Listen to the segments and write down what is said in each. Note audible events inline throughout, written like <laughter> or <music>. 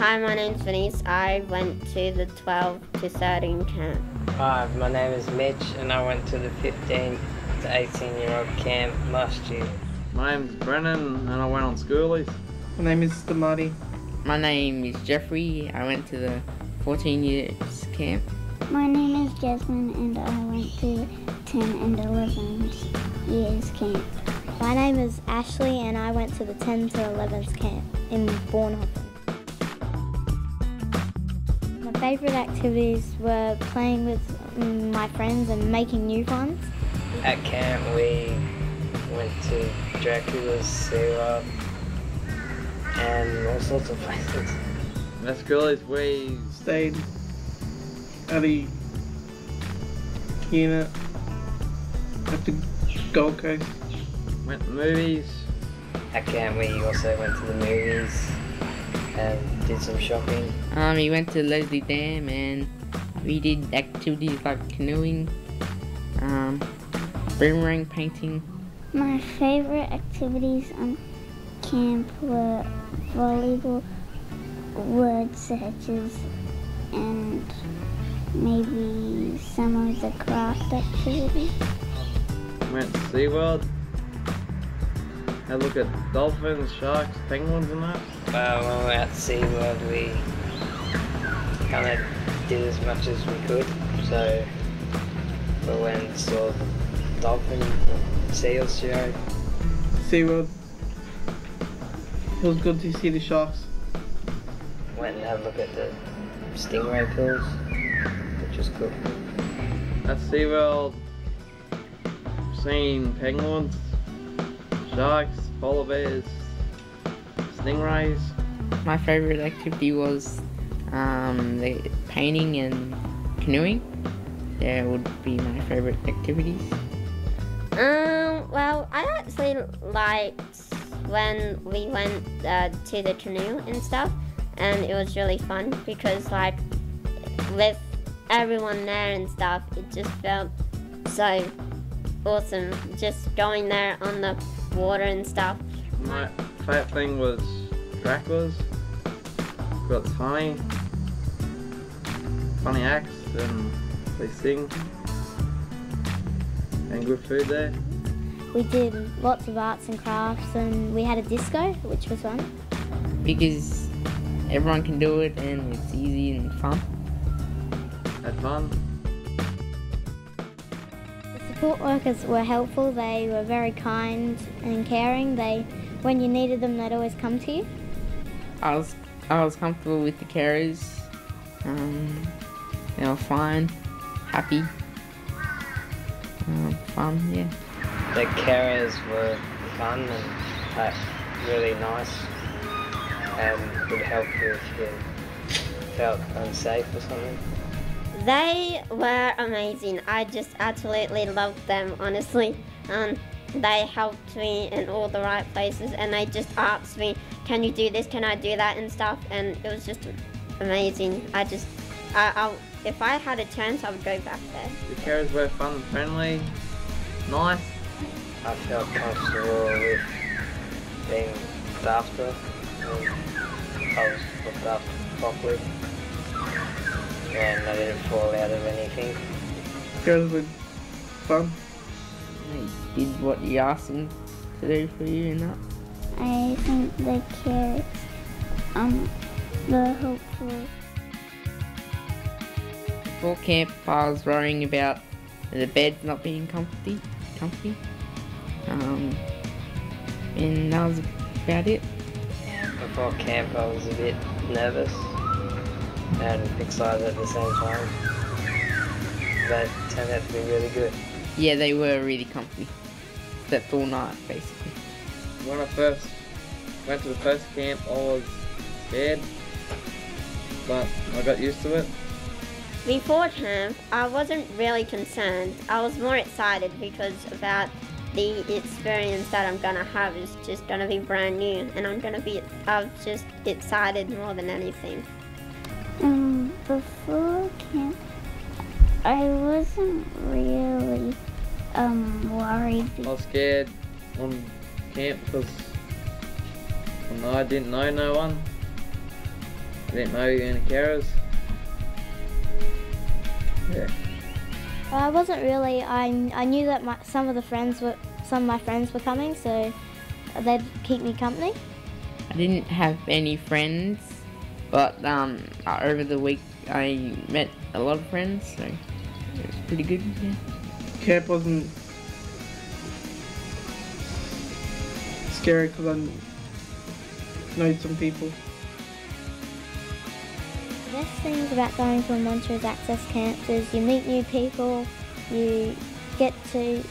Hi, my name's Venice. I went to the 12 to 13 camp. Hi, my name is Mitch and I went to the 15 to 18 year old camp last year. My name's Brennan and I went on schoolies. My name is Damati. My name is Jeffrey. I went to the 14 years camp. My name is Jasmine and I went to 10 and 11 years camp. My name is Ashley and I went to the 10 to 11s camp in Bornholm. My favourite activities were playing with mm, my friends and making new ones. At camp, we went to Dracula's SeaWorld and all sorts of places. At schoolies, we Stayed at the unit at the Gold Coast. went to movies. At camp, we also went to the movies and did some shopping. Um, we went to Leslie Dam and we did activities like canoeing, um, boomerang painting. My favorite activities on camp were volleyball, word searches, and maybe some of the craft activities. Went to SeaWorld. Had a look at dolphins, sharks, penguins and that. Well, when we were at SeaWorld, we kind of did as much as we could. So we went and saw the dolphin seals show. SeaWorld. It was good to see the sharks. Went and had a look at the stingray pills, which was cool. At SeaWorld, seen penguins, sharks, polar bears, stingrays. My favorite activity was um, the painting and canoeing. That would be my favorite activities. Um, well, I actually liked when we went uh, to the canoe and stuff, and it was really fun because, like, with everyone there and stuff, it just felt so awesome just going there on the water and stuff. My favourite thing was Dracula's. Got funny, funny acts and they sing. And good food there. We did lots of arts and crafts and we had a disco, which was fun. because everyone can do it and it's easy and fun. Had fun. The support workers were helpful. They were very kind and caring. They, when you needed them, they'd always come to you. I was I was comfortable with the carers. Um, they were fine, happy, um, fun. Yeah. The carers were fun and like, really nice and would help you if you felt unsafe or something. They were amazing. I just absolutely loved them, honestly. Um, they helped me in all the right places, and they just asked me, "Can you do this? Can I do that?" and stuff. And it was just amazing. I just, I, I, if I had a chance, I would go back there. The carers were fun and friendly, nice. I felt comfortable with being looked after I was looked after properly and I didn't fall out of anything. Girls were fun. They did what you asked them to do for you and that. I think the carrots um, were helpful. Before camp, I was worrying about the beds not being comfy, comfy. Um, and that was about it. Before camp I was a bit nervous and excited at the same time. That turned out to be really good. Yeah, they were really comfy. Slept all night, basically. When I first went to the first camp, I was scared, but I got used to it. Before camp, I wasn't really concerned. I was more excited because about the experience that I'm gonna have is just gonna be brand new, and I'm gonna be. I was just excited more than anything. Um, before camp, I wasn't really um worried. I was scared on camp because I didn't know no one. I didn't know any carers. Yeah. I wasn't really. I, I knew that my, some of the friends were some of my friends were coming, so they'd keep me company. I didn't have any friends, but um, uh, over the week I met a lot of friends, so it was pretty good. Yeah. Camp wasn't scary because I know some people. The best things about going to a Montrose Access Camp is you meet new people, you get to,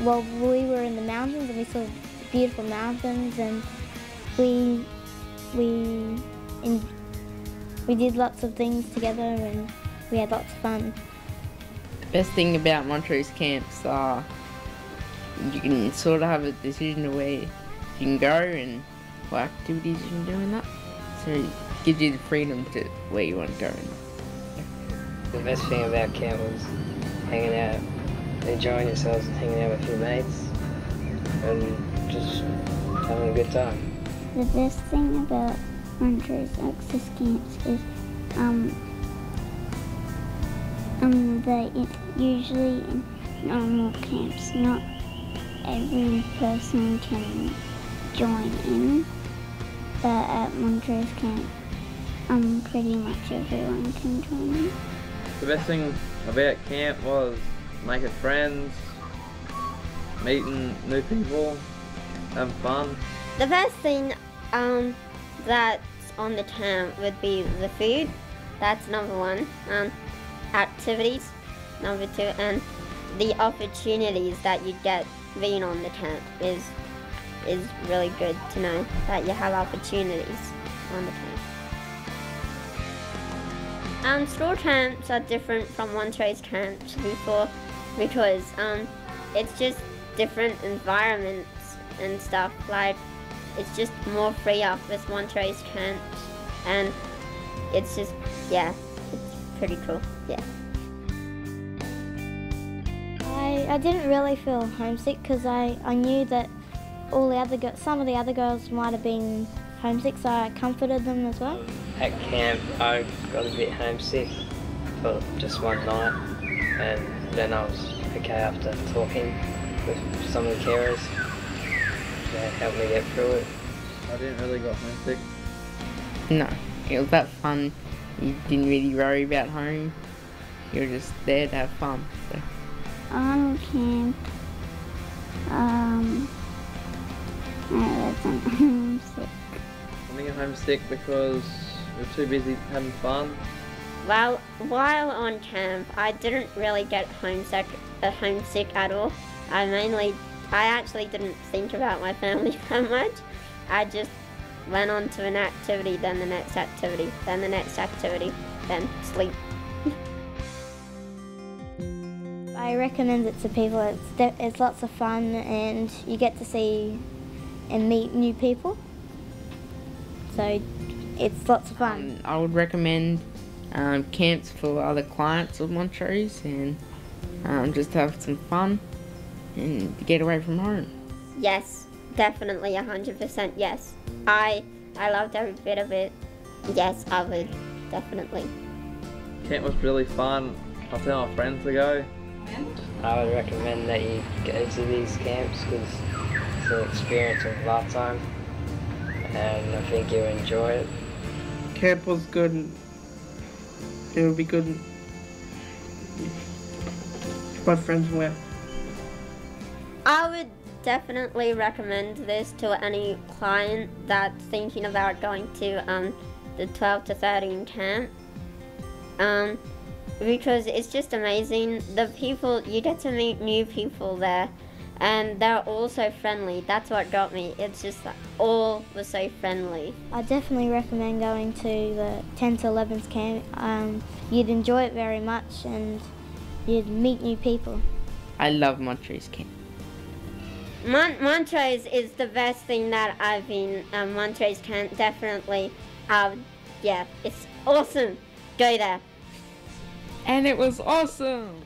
well, we were in the mountains and we saw beautiful mountains and we, we, in, we did lots of things together and we had lots of fun. The best thing about Montrose camps are you can sort of have a decision of where you can go and what activities you can do and that. So it gives you the freedom to where you want to go. The best thing about camp was hanging out, enjoying yourselves and hanging out with your mates and just having a good time. The best thing about Montrose Access Camps is um, um, that it usually in normal camps, not every person can join in, but at Montrose Camp, um, pretty much everyone can join in. The best thing about camp was making friends, meeting new people, having fun. The best thing um, that's on the camp would be the food. That's number one. Um, activities, number two, and the opportunities that you get being on the camp is is really good to know that you have opportunities on the camp. Um, store camps are different from Montrose camps before because um, it's just different environments and stuff. Like it's just more free up with Montrose camps, and it's just yeah, it's pretty cool. Yeah. I, I didn't really feel homesick because I, I knew that all the other girls, some of the other girls might have been homesick, so I comforted them as well. At camp, I got a bit homesick for just one night, and then I was okay after talking with some of the carers. They helped me get through it. I didn't really got homesick. No, it was that fun. You didn't really worry about home. You were just there to have fun. So. On camp, um, I wasn't <laughs> homesick. I think I'm homesick because we're too busy having fun. Well, while on camp, I didn't really get homesick, uh, homesick at all. I mainly, I actually didn't think about my family <laughs> that much. I just went on to an activity, then the next activity, then the next activity, then sleep. <laughs> I recommend it to people. It's, it's lots of fun and you get to see and meet new people. So it's lots of fun. Um, I would recommend um, camps for other clients of Montrose and um, just have some fun and get away from home. Yes, definitely, hundred percent. Yes, I, I loved every bit of it. Yes, I would definitely. Camp was really fun. I'll tell my friends to go. I would recommend that you go to these camps because it's an experience of a lifetime, and I think you'll enjoy it. Camp was good. It would be good. if My friends went. I would definitely recommend this to any client that's thinking about going to um, the 12 to 13 camp. Um, because it's just amazing. The people, you get to meet new people there, and they're all so friendly. That's what got me. It's just that all was so friendly. I definitely recommend going to the 10 to 11's camp. Um, you'd enjoy it very much and you'd meet new people. I love Montrose camp. Mon- Montrose is the best thing that I've been. Um, Montrose camp definitely. Um, yeah, it's awesome. Go there. And it was awesome!